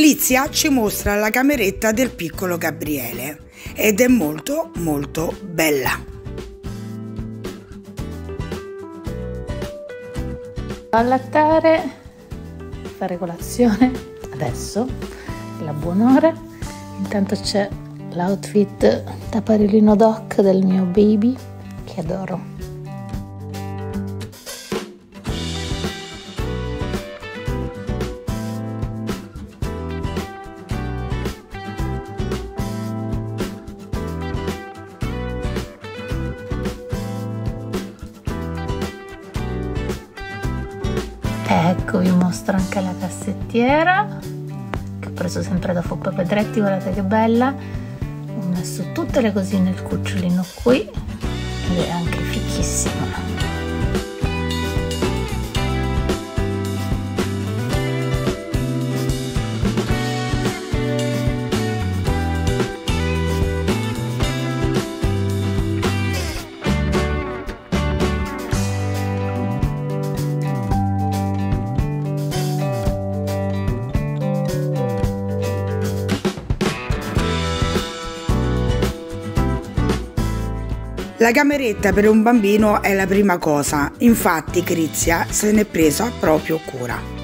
Clizia ci mostra la cameretta del piccolo Gabriele ed è molto molto bella. Allattare, fare colazione adesso, la buon'ora. Intanto c'è l'outfit da paririno doc del mio baby che adoro. Ecco, vi mostro anche la cassettiera che ho preso sempre da Foppa Pedretti, guardate che bella. Ho messo tutte le cosine nel cucciolino qui ed è anche fichissima. La cameretta per un bambino è la prima cosa, infatti Crizia se n'è presa proprio cura.